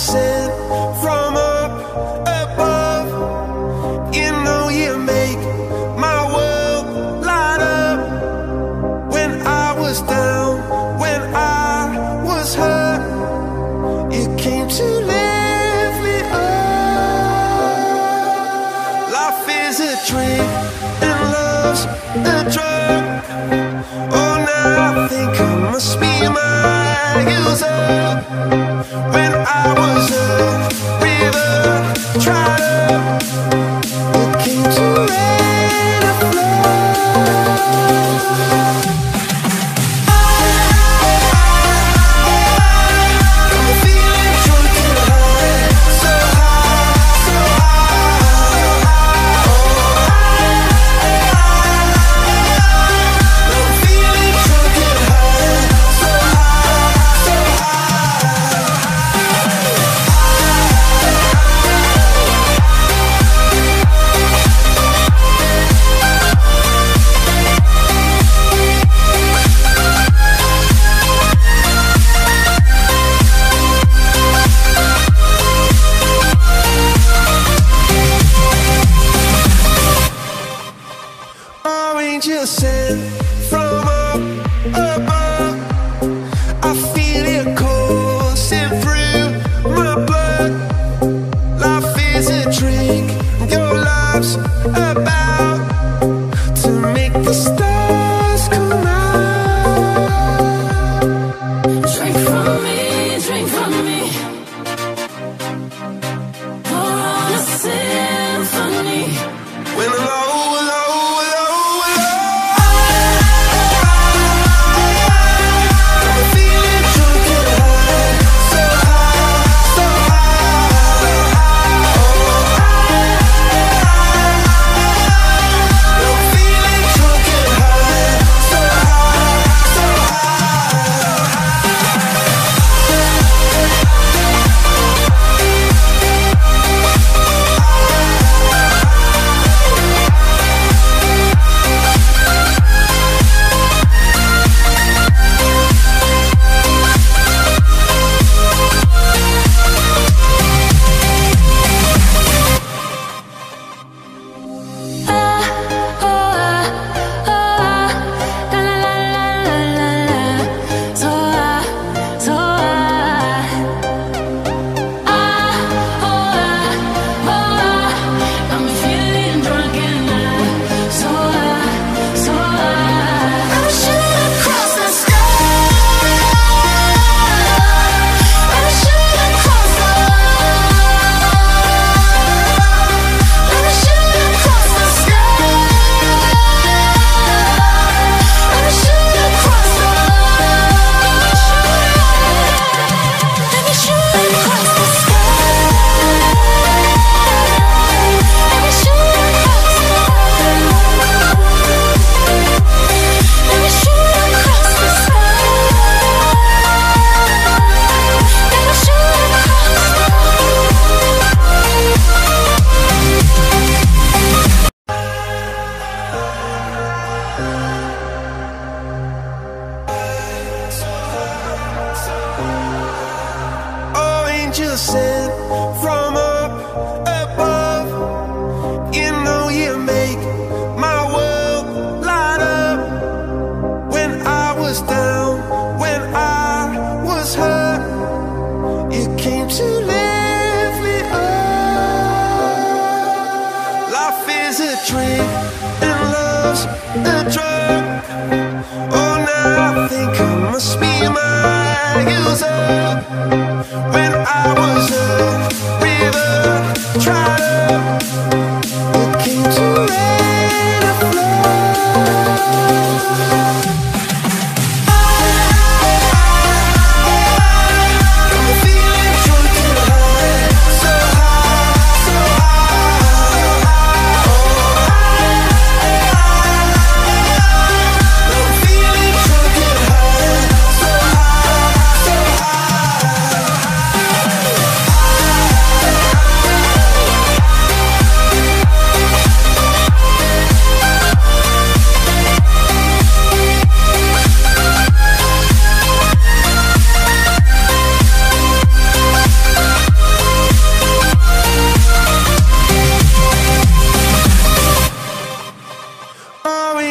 sent from up above. You know you make my world light up. When I was down, when I was hurt, you came to lift me up. Life is a dream. The drunk. Oh, now I think I must be my user. about to make the stars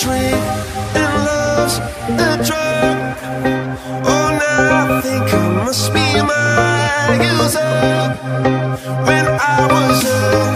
dream and love's a drug. Oh, now I think I must be when I was.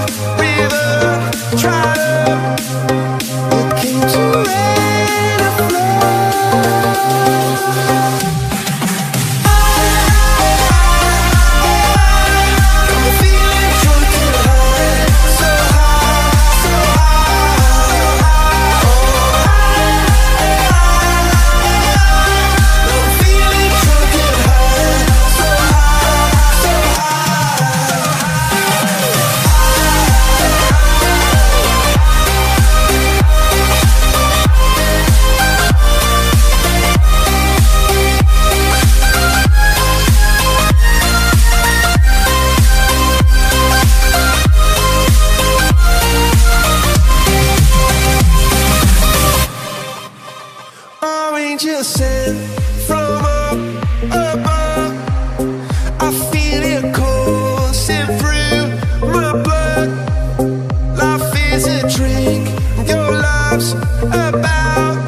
about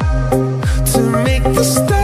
to make the stars.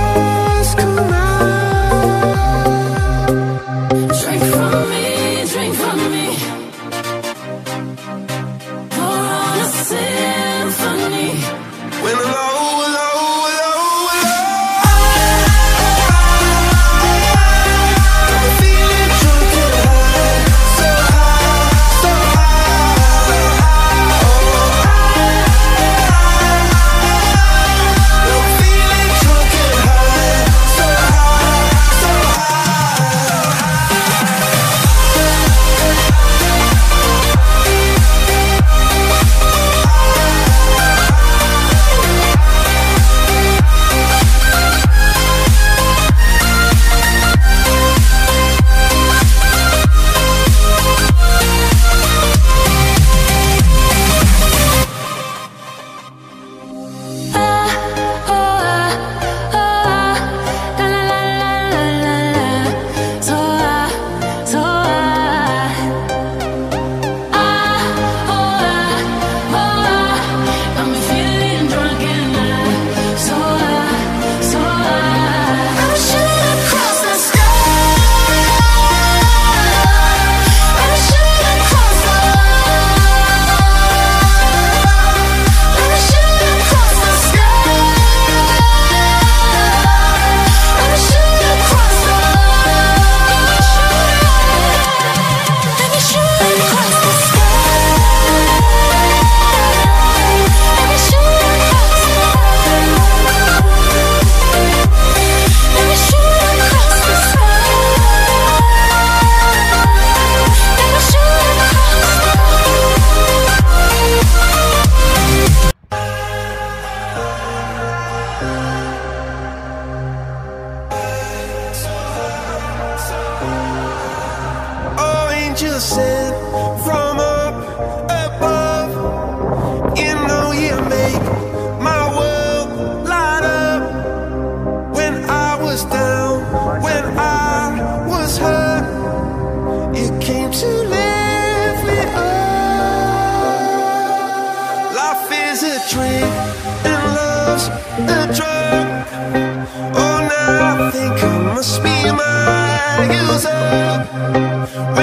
you said from up above. You know you make my world light up. When I was down, when I was hurt, it came to. Life is a dream and love's a drug. Oh, now I think I must be my user.